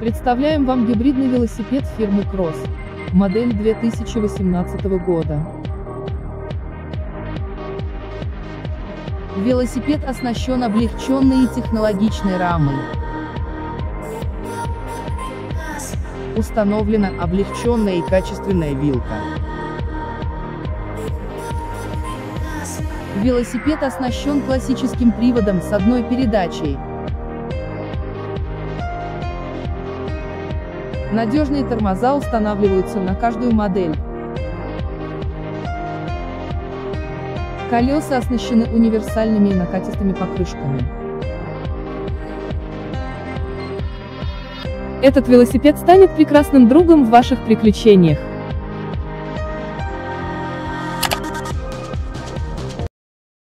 Представляем вам гибридный велосипед фирмы Cross. Модель 2018 года. Велосипед оснащен облегченной и технологичной рамой. Установлена облегченная и качественная вилка. Велосипед оснащен классическим приводом с одной передачей. Надежные тормоза устанавливаются на каждую модель. Колеса оснащены универсальными и накатистыми покрышками. Этот велосипед станет прекрасным другом в ваших приключениях.